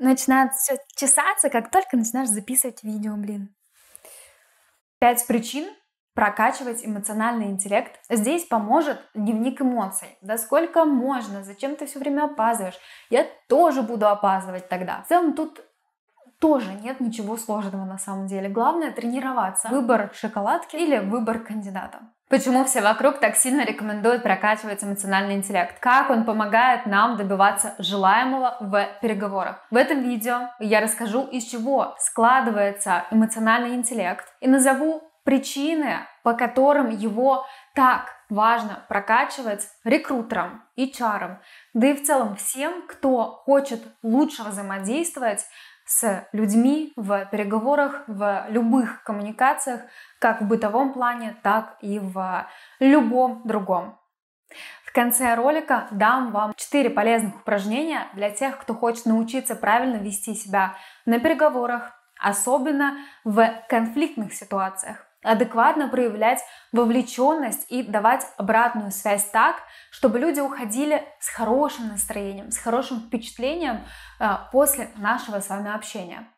начинает все чесаться, как только начинаешь записывать видео, блин. Пять причин прокачивать эмоциональный интеллект. Здесь поможет дневник эмоций. Да сколько можно? Зачем ты все время опаздываешь? Я тоже буду опаздывать тогда. В целом тут тоже нет ничего сложного на самом деле. Главное тренироваться. Выбор шоколадки или выбор кандидата. Почему все вокруг так сильно рекомендуют прокачивать эмоциональный интеллект? Как он помогает нам добиваться желаемого в переговорах? В этом видео я расскажу, из чего складывается эмоциональный интеллект и назову причины, по которым его так важно прокачивать рекрутерам, HR, да и в целом всем, кто хочет лучше взаимодействовать с людьми в переговорах, в любых коммуникациях, как в бытовом плане, так и в любом другом. В конце ролика дам вам 4 полезных упражнения для тех, кто хочет научиться правильно вести себя на переговорах, особенно в конфликтных ситуациях адекватно проявлять вовлеченность и давать обратную связь так, чтобы люди уходили с хорошим настроением, с хорошим впечатлением э, после нашего с вами общения.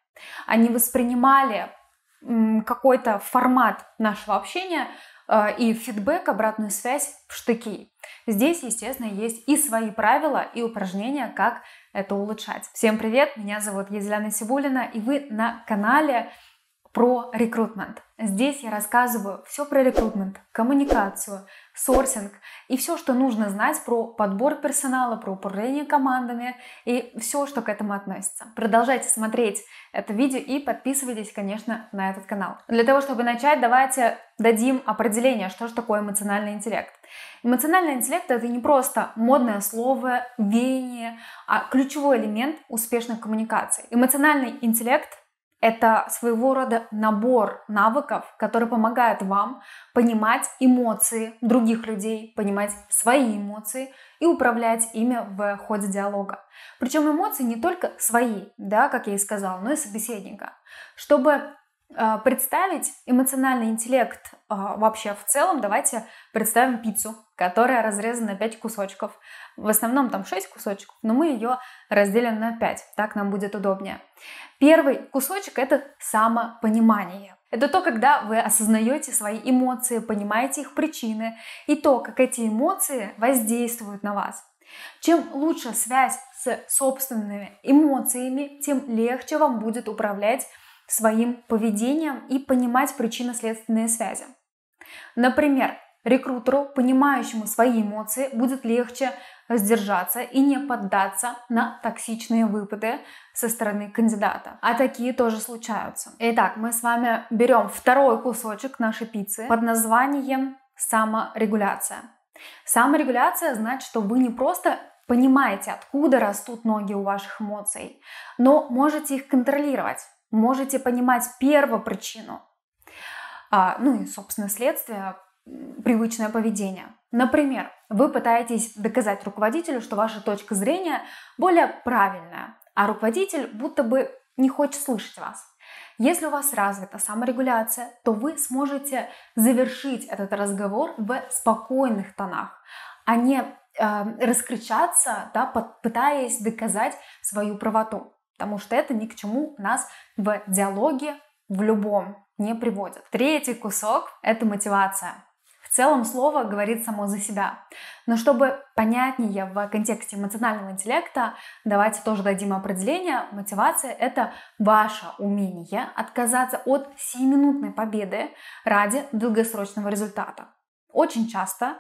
Они воспринимали какой-то формат нашего общения э, и фидбэк, обратную связь в штыки. Здесь, естественно, есть и свои правила, и упражнения, как это улучшать. Всем привет, меня зовут Езляна Сибулина, и вы на канале про рекрутмент. Здесь я рассказываю все про рекрутмент, коммуникацию, сорсинг и все, что нужно знать про подбор персонала, про управление командами и все, что к этому относится. Продолжайте смотреть это видео и подписывайтесь, конечно, на этот канал. Для того, чтобы начать, давайте дадим определение, что же такое эмоциональный интеллект. Эмоциональный интеллект это не просто модное слово, веяние, а ключевой элемент успешных коммуникаций. Эмоциональный интеллект это своего рода набор навыков, который помогает вам понимать эмоции других людей, понимать свои эмоции и управлять ими в ходе диалога. Причем эмоции не только свои, да, как я и сказала, но и собеседника. Чтобы представить эмоциональный интеллект э, вообще в целом, давайте представим пиццу, которая разрезана на 5 кусочков. В основном там 6 кусочков, но мы ее разделим на 5, так нам будет удобнее. Первый кусочек – это самопонимание. Это то, когда вы осознаете свои эмоции, понимаете их причины и то, как эти эмоции воздействуют на вас. Чем лучше связь с собственными эмоциями, тем легче вам будет управлять своим поведением и понимать причинно-следственные связи. Например, Рекрутеру, понимающему свои эмоции, будет легче сдержаться и не поддаться на токсичные выпады со стороны кандидата. А такие тоже случаются. Итак, мы с вами берем второй кусочек нашей пиццы под названием саморегуляция. Саморегуляция значит, что вы не просто понимаете, откуда растут ноги у ваших эмоций, но можете их контролировать, можете понимать первопричину, а, ну и, собственно, следствие, привычное поведение. Например, вы пытаетесь доказать руководителю, что ваша точка зрения более правильная, а руководитель будто бы не хочет слышать вас. Если у вас развита саморегуляция, то вы сможете завершить этот разговор в спокойных тонах, а не э, раскричаться, да, пытаясь доказать свою правоту. Потому что это ни к чему нас в диалоге в любом не приводит. Третий кусок – это мотивация. В целом слово говорит само за себя. Но чтобы понятнее в контексте эмоционального интеллекта, давайте тоже дадим определение. Мотивация — это ваше умение отказаться от сиюминутной победы ради долгосрочного результата. Очень часто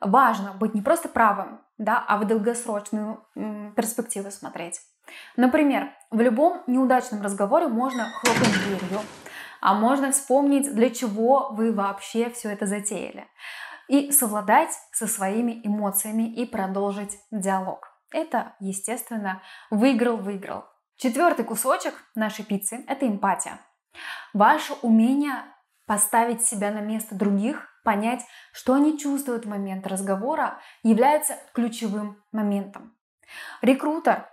важно быть не просто правым, да, а в долгосрочную перспективу смотреть. Например, в любом неудачном разговоре можно хлопнуть дверью, а можно вспомнить, для чего вы вообще все это затеяли. И совладать со своими эмоциями и продолжить диалог. Это, естественно, выиграл-выиграл. Четвертый кусочек нашей пиццы – это эмпатия. Ваше умение поставить себя на место других, понять, что они чувствуют в момент разговора, является ключевым моментом. Рекрутер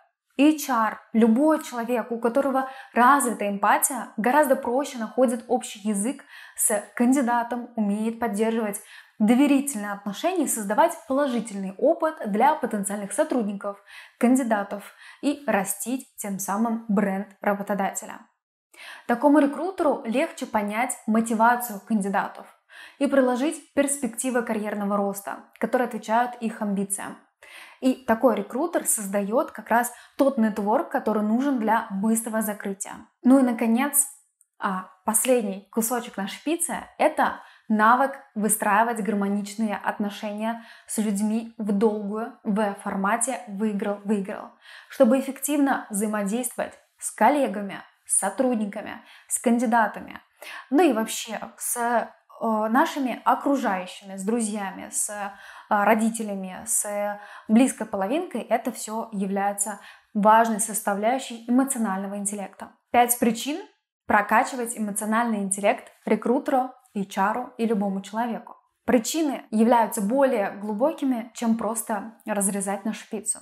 HR, любой человек, у которого развита эмпатия, гораздо проще находит общий язык с кандидатом, умеет поддерживать доверительные отношения и создавать положительный опыт для потенциальных сотрудников, кандидатов и растить тем самым бренд работодателя. Такому рекрутеру легче понять мотивацию кандидатов и приложить перспективы карьерного роста, которые отвечают их амбициям. И такой рекрутер создает как раз тот нетворк, который нужен для быстрого закрытия. Ну и, наконец, а, последний кусочек нашей пиццы – это навык выстраивать гармоничные отношения с людьми в долгую, в формате «выиграл-выиграл», чтобы эффективно взаимодействовать с коллегами, с сотрудниками, с кандидатами, ну и вообще с нашими окружающими, с друзьями, с э, родителями, с близкой половинкой, это все является важной составляющей эмоционального интеллекта. Пять причин прокачивать эмоциональный интеллект рекрутеру, HR и любому человеку. Причины являются более глубокими, чем просто разрезать нашу пиццу.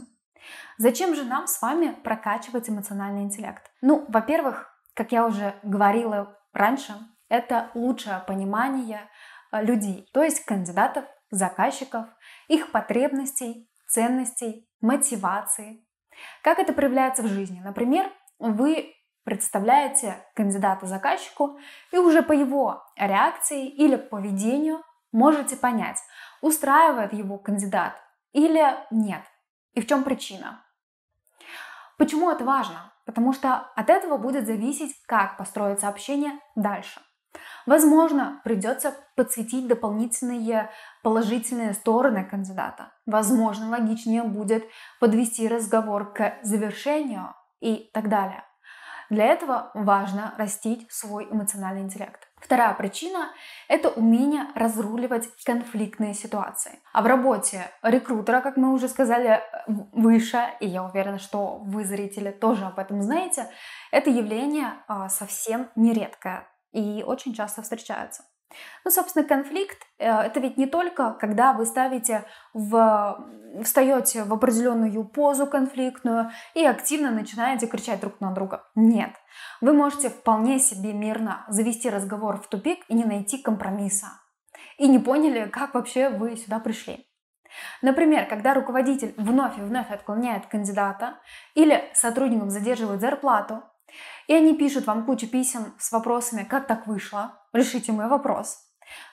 Зачем же нам с вами прокачивать эмоциональный интеллект? Ну, во-первых, как я уже говорила раньше, это лучшее понимание э, людей, то есть кандидатов, заказчиков, их потребностей, ценностей, мотивации. Как это проявляется в жизни? Например, вы представляете кандидата заказчику и уже по его реакции или поведению можете понять, устраивает его кандидат или нет. И в чем причина? Почему это важно? Потому что от этого будет зависеть, как построится общение дальше. Возможно, придется подсветить дополнительные положительные стороны кандидата. Возможно, логичнее будет подвести разговор к завершению и так далее. Для этого важно растить свой эмоциональный интеллект. Вторая причина – это умение разруливать конфликтные ситуации. А в работе рекрутера, как мы уже сказали выше, и я уверена, что вы, зрители, тоже об этом знаете, это явление а, совсем нередкое и очень часто встречается. Ну, собственно, конфликт э, – это ведь не только, когда вы ставите в, встаете в определенную позу конфликтную и активно начинаете кричать друг на друга. Нет. Вы можете вполне себе мирно завести разговор в тупик и не найти компромисса. И не поняли, как вообще вы сюда пришли. Например, когда руководитель вновь и вновь отклоняет кандидата или сотрудникам задерживает зарплату, и они пишут вам кучу писем с вопросами «Как так вышло?», «Решите мой вопрос».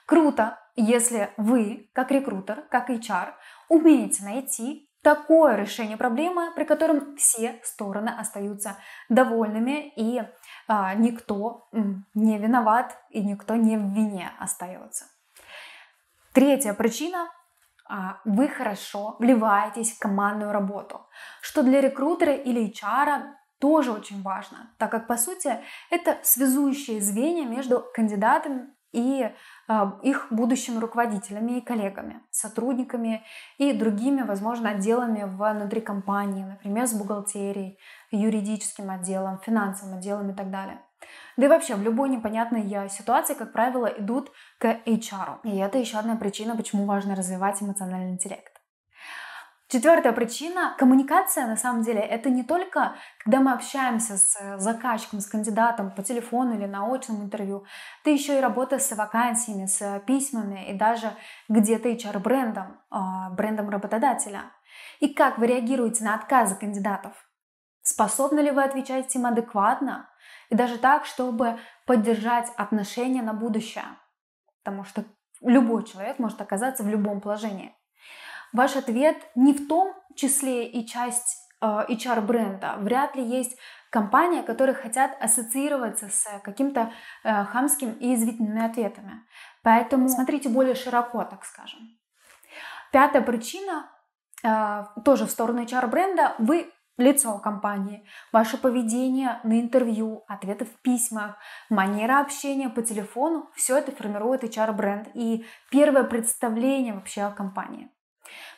Круто, если вы, как рекрутер, как HR, умеете найти такое решение проблемы, при котором все стороны остаются довольными и а, никто не виноват и никто не в вине остается. Третья причина а, вы хорошо вливаетесь в командную работу, что для рекрутера или HR тоже очень важно, так как, по сути, это связующее звенья между кандидатом и э, их будущими руководителями и коллегами, сотрудниками и другими, возможно, отделами внутри компании, например, с бухгалтерией, юридическим отделом, финансовым отделом и так далее. Да и вообще в любой непонятной ситуации, как правило, идут к HR. И это еще одна причина, почему важно развивать эмоциональный интеллект. Четвертая причина – коммуникация, на самом деле, это не только, когда мы общаемся с э, заказчиком, с кандидатом по телефону или на очном интервью, это еще и работа с вакансиями, с письмами и даже где-то HR-брендом, а, брендом работодателя. И как вы реагируете на отказы кандидатов? Способны ли вы отвечать им адекватно? И даже так, чтобы поддержать отношения на будущее. Потому что любой человек может оказаться в любом положении ваш ответ не в том числе и часть э, HR-бренда. Вряд ли есть компании, которые хотят ассоциироваться с каким-то э, хамским и извительными ответами. Поэтому смотрите более широко, так скажем. Пятая причина, э, тоже в сторону HR-бренда, вы лицо компании, ваше поведение на интервью, ответы в письмах, манера общения по телефону, все это формирует HR-бренд и первое представление вообще о компании.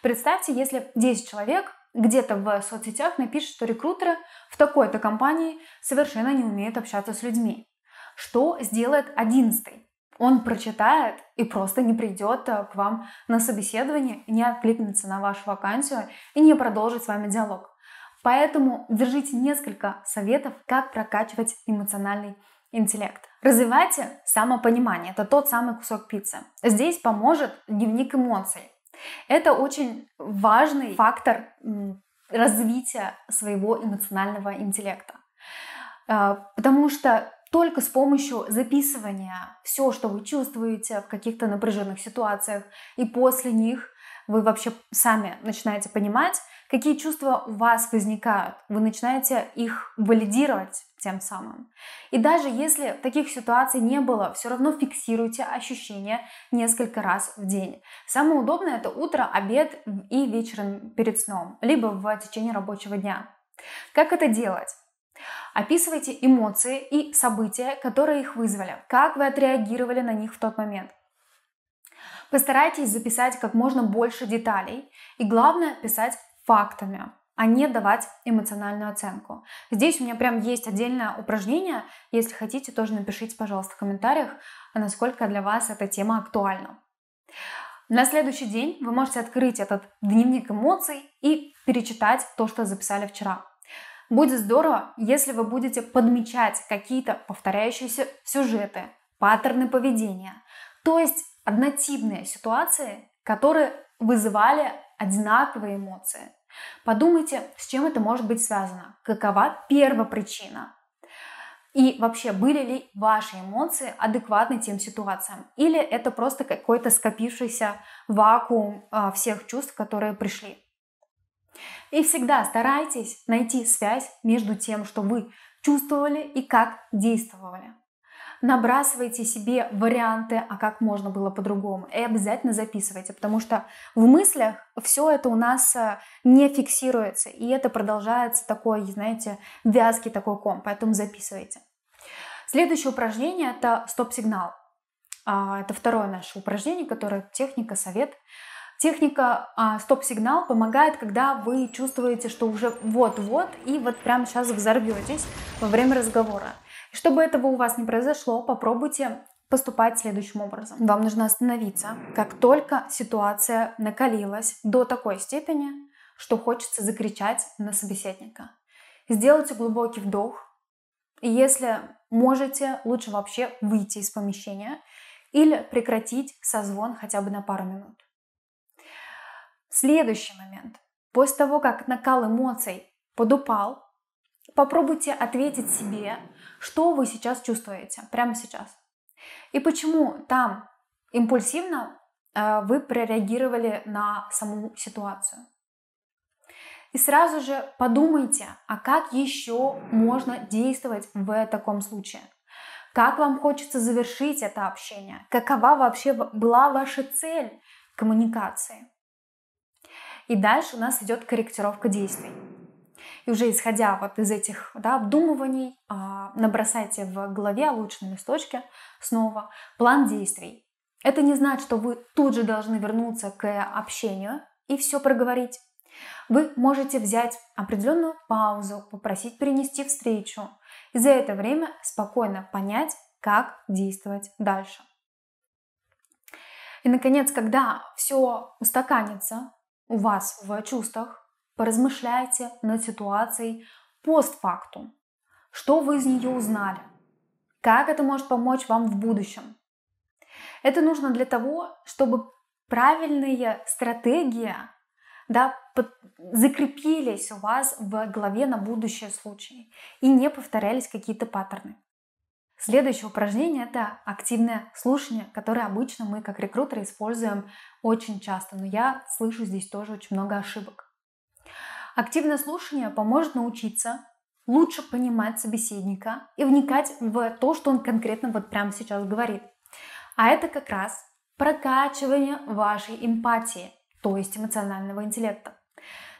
Представьте, если 10 человек где-то в соцсетях напишут, что рекрутеры в такой-то компании совершенно не умеют общаться с людьми. Что сделает одиннадцатый? Он прочитает и просто не придет э, к вам на собеседование, не откликнется на вашу вакансию и не продолжит с вами диалог. Поэтому держите несколько советов, как прокачивать эмоциональный интеллект. Развивайте самопонимание. Это тот самый кусок пиццы. Здесь поможет дневник эмоций. Это очень важный фактор развития своего эмоционального интеллекта. А, потому что только с помощью записывания все, что вы чувствуете в каких-то напряженных ситуациях, и после них вы вообще сами начинаете понимать, какие чувства у вас возникают. Вы начинаете их валидировать тем самым. И даже если таких ситуаций не было, все равно фиксируйте ощущения несколько раз в день. Самое удобное это утро, обед и вечером перед сном, либо в течение рабочего дня. Как это делать? Описывайте эмоции и события, которые их вызвали. Как вы отреагировали на них в тот момент. Постарайтесь записать как можно больше деталей. И главное, писать фактами, а не давать эмоциональную оценку. Здесь у меня прям есть отдельное упражнение. Если хотите, тоже напишите, пожалуйста, в комментариях, насколько для вас эта тема актуальна. На следующий день вы можете открыть этот дневник эмоций и перечитать то, что записали вчера. Будет здорово, если вы будете подмечать какие-то повторяющиеся сюжеты, паттерны поведения, то есть однотипные ситуации, которые вызывали одинаковые эмоции. Подумайте, с чем это может быть связано, какова первопричина. И вообще, были ли ваши эмоции адекватны тем ситуациям? Или это просто какой-то скопившийся вакуум а, всех чувств, которые пришли? И всегда старайтесь найти связь между тем, что вы чувствовали и как действовали. Набрасывайте себе варианты, а как можно было по-другому. И обязательно записывайте, потому что в мыслях все это у нас э, не фиксируется. И это продолжается такой, знаете, вязкий такой ком. Поэтому записывайте. Следующее упражнение – это стоп-сигнал. А, это второе наше упражнение, которое техника, совет – Техника а, стоп-сигнал помогает, когда вы чувствуете, что уже вот-вот и вот прямо сейчас взорветесь во время разговора. Чтобы этого у вас не произошло, попробуйте поступать следующим образом. Вам нужно остановиться, как только ситуация накалилась до такой степени, что хочется закричать на собеседника. Сделайте глубокий вдох. И если можете, лучше вообще выйти из помещения или прекратить созвон хотя бы на пару минут. Следующий момент. После того, как накал эмоций подупал, попробуйте ответить себе, что вы сейчас чувствуете, прямо сейчас. И почему там импульсивно э, вы прореагировали на саму ситуацию. И сразу же подумайте, а как еще можно действовать в таком случае? Как вам хочется завершить это общение? Какова вообще была ваша цель коммуникации? И дальше у нас идет корректировка действий. И уже исходя вот из этих да, обдумываний, а, набросайте в голове, а лучше на листочке снова план действий. Это не значит, что вы тут же должны вернуться к общению и все проговорить. Вы можете взять определенную паузу, попросить перенести встречу и за это время спокойно понять, как действовать дальше. И, наконец, когда все устаканится, у вас в чувствах, поразмышляйте над ситуацией постфактум. Что вы из нее узнали? Как это может помочь вам в будущем? Это нужно для того, чтобы правильные стратегии да, под, закрепились у вас в голове на будущее случаи и не повторялись какие-то паттерны. Следующее упражнение – это активное слушание, которое обычно мы как рекрутеры используем очень часто, но я слышу здесь тоже очень много ошибок. Активное слушание поможет научиться лучше понимать собеседника и вникать в то, что он конкретно вот прямо сейчас говорит. А это как раз прокачивание вашей эмпатии, то есть эмоционального интеллекта.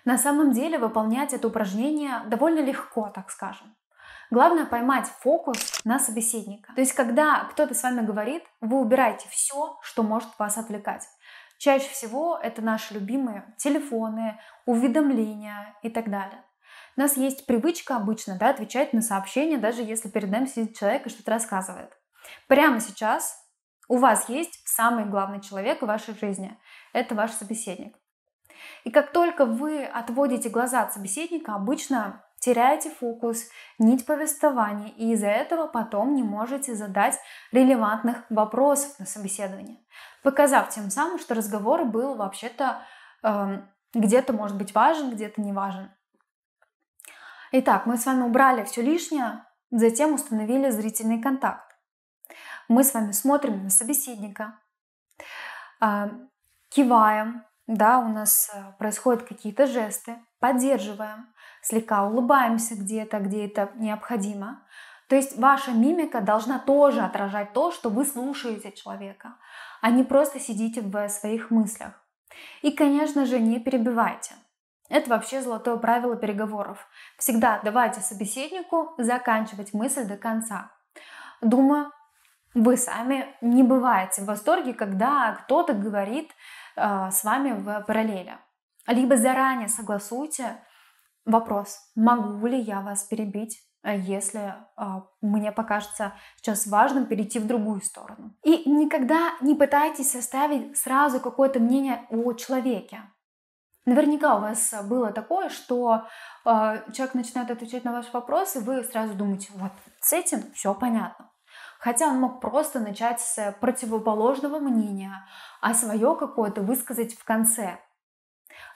На самом деле выполнять это упражнение довольно легко, так скажем. Главное поймать фокус на собеседника. То есть, когда кто-то с вами говорит, вы убираете все, что может вас отвлекать. Чаще всего это наши любимые телефоны, уведомления и так далее. У нас есть привычка обычно да, отвечать на сообщения, даже если перед нами сидит человек и что-то рассказывает. Прямо сейчас у вас есть самый главный человек в вашей жизни. Это ваш собеседник. И как только вы отводите глаза от собеседника, обычно теряете фокус, нить повествования, и из-за этого потом не можете задать релевантных вопросов на собеседовании, показав тем самым, что разговор был вообще-то э, где-то может быть важен, где-то не важен. Итак, мы с вами убрали все лишнее, затем установили зрительный контакт. Мы с вами смотрим на собеседника, э, киваем, да, у нас э, происходят какие-то жесты, поддерживаем, слегка улыбаемся где-то, где это необходимо. То есть ваша мимика должна тоже отражать то, что вы слушаете человека, а не просто сидите в своих мыслях. И, конечно же, не перебивайте. Это вообще золотое правило переговоров. Всегда давайте собеседнику заканчивать мысль до конца. Думаю, вы сами не бываете в восторге, когда кто-то говорит с вами в параллели. Либо заранее согласуйте вопрос, могу ли я вас перебить, э, если э, мне покажется сейчас важным перейти в другую сторону. И никогда не пытайтесь составить сразу какое-то мнение о человеке. Наверняка у вас было такое, что э, человек начинает отвечать на ваши вопросы, вы сразу думаете, вот с этим все понятно. Хотя он мог просто начать с противоположного мнения, а свое какое-то высказать в конце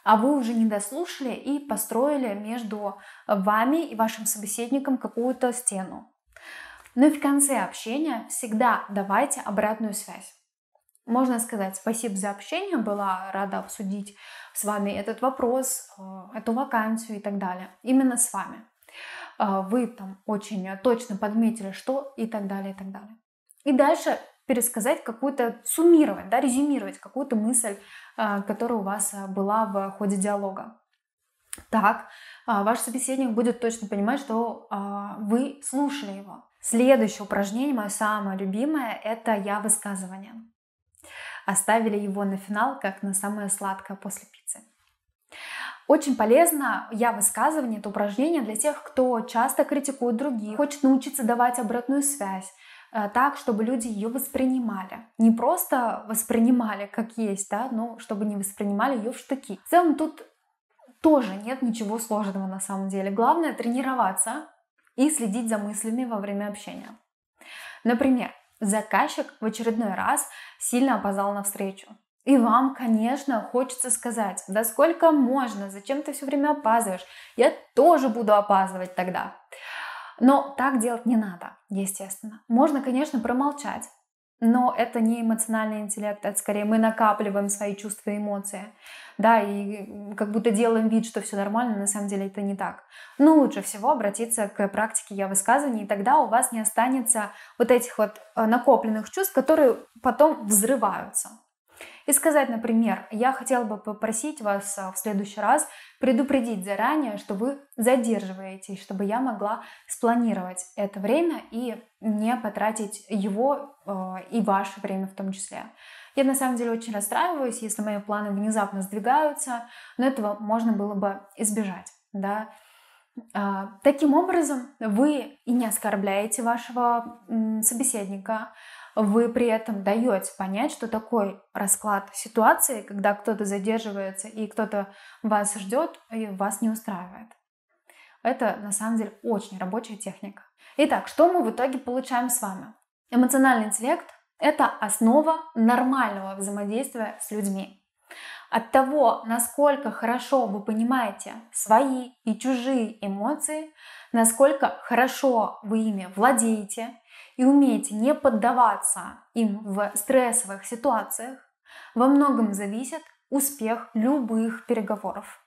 а вы уже не дослушали и построили между вами и вашим собеседником какую-то стену. Ну и в конце общения всегда давайте обратную связь. Можно сказать спасибо за общение, была рада обсудить с вами этот вопрос, э, эту вакансию и так далее. Именно с вами. Э, вы там очень точно подметили, что и так далее, и так далее. И дальше пересказать какую-то, суммировать, да, резюмировать какую-то мысль, а, которая у вас а, была в ходе диалога. Так, а, ваш собеседник будет точно понимать, что вы слушали его. Следующее упражнение, мое самое любимое, это «я высказывание». Оставили его на финал, как на самое сладкое после пиццы. Очень полезно я высказывание, это упражнение для тех, кто часто критикует других, хочет научиться давать обратную связь, Э, так, чтобы люди ее воспринимали. Не просто воспринимали как есть, да, но чтобы не воспринимали ее в штыки. В целом тут тоже нет ничего сложного на самом деле. Главное тренироваться и следить за мыслями во время общения. Например, заказчик в очередной раз сильно опоздал на встречу. И вам, конечно, хочется сказать, да сколько можно, зачем ты все время опаздываешь? Я тоже буду опаздывать тогда. Но так делать не надо, естественно. Можно, конечно, промолчать, но это не эмоциональный интеллект, это скорее мы накапливаем свои чувства и эмоции, да, и как будто делаем вид, что все нормально, на самом деле это не так. Но лучше всего обратиться к практике я высказываний, и тогда у вас не останется вот этих вот э, накопленных чувств, которые потом взрываются. И сказать, например, я хотела бы попросить вас а, в следующий раз предупредить заранее, что вы задерживаетесь, чтобы я могла спланировать это время и не потратить его э, и ваше время в том числе. Я на самом деле очень расстраиваюсь, если мои планы внезапно сдвигаются, но этого можно было бы избежать. Да? А, таким образом, вы и не оскорбляете вашего собеседника, вы при этом даете понять, что такой расклад ситуации, когда кто-то задерживается и кто-то вас ждет, и вас не устраивает. Это на самом деле очень рабочая техника. Итак, что мы в итоге получаем с вами? Эмоциональный интеллект – это основа нормального взаимодействия с людьми. От того, насколько хорошо вы понимаете свои и чужие эмоции, насколько хорошо вы ими владеете и умеете не поддаваться им в стрессовых ситуациях, во многом зависит успех любых переговоров.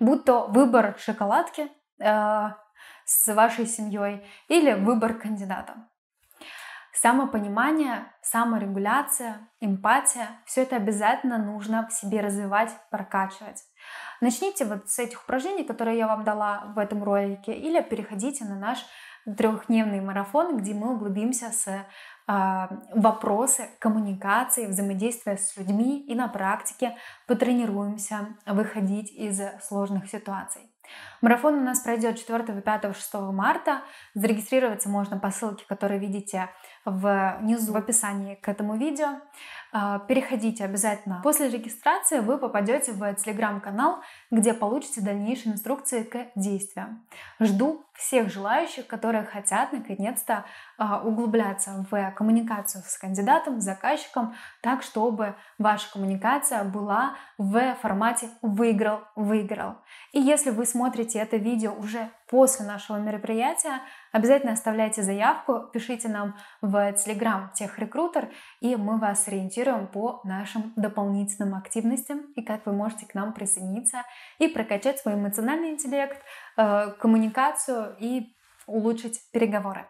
Будь то выбор шоколадки э, с вашей семьей или выбор кандидата. Самопонимание, саморегуляция, эмпатия – все это обязательно нужно в себе развивать, прокачивать. Начните вот с этих упражнений, которые я вам дала в этом ролике, или переходите на наш трехдневный марафон, где мы углубимся с э, вопросы коммуникации, взаимодействия с людьми и на практике потренируемся выходить из сложных ситуаций. Марафон у нас пройдет 4, 5, 6 марта. Зарегистрироваться можно по ссылке, которую видите внизу в описании к этому видео. А, переходите обязательно. После регистрации вы попадете в телеграм-канал, где получите дальнейшие инструкции к действиям. Жду всех желающих, которые хотят наконец-то а, углубляться в коммуникацию с кандидатом, с заказчиком, так, чтобы ваша коммуникация была в формате «выиграл-выиграл». И если вы смотрите это видео уже после нашего мероприятия, обязательно оставляйте заявку, пишите нам в Telegram Техрекрутер, и мы вас ориентируем по нашим дополнительным активностям и как вы можете к нам присоединиться и прокачать свой эмоциональный интеллект, э, коммуникацию и улучшить переговоры.